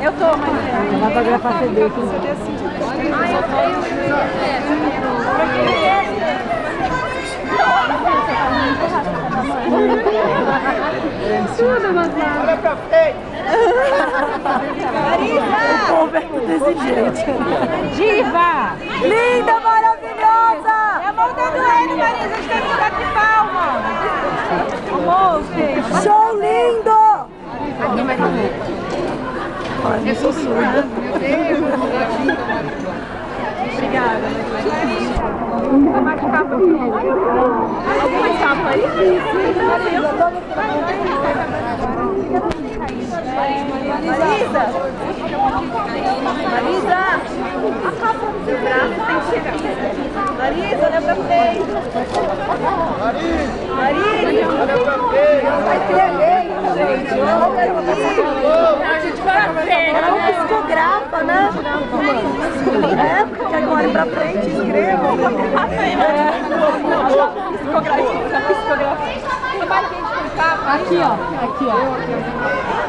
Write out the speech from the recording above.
Eu tô, mas... Vai fotografar CD aqui. Ah, eu tenho. Tudo, Gonçalo. Olha pra frente! O povo é jeito. Diva! Linda, maravilhosa! É a mão tá doendo, Marisa. A gente tem que ficar de palma. Amor. Show lindo! Aqui vai comer. Eu sou surda. Obrigada. Vai machucar pra mim. Alguma chapa aí? Marisa! Marisa! A capa do seu braço tem que chegar. Marisa, olha pra frente. Marisa! Olha pra frente! Vai ter evento, gente. A gente vai é um psicografa, né? É, porque agora pra frente, escreva. Psicografia, psicografia. Aqui, ó. Aqui, ó.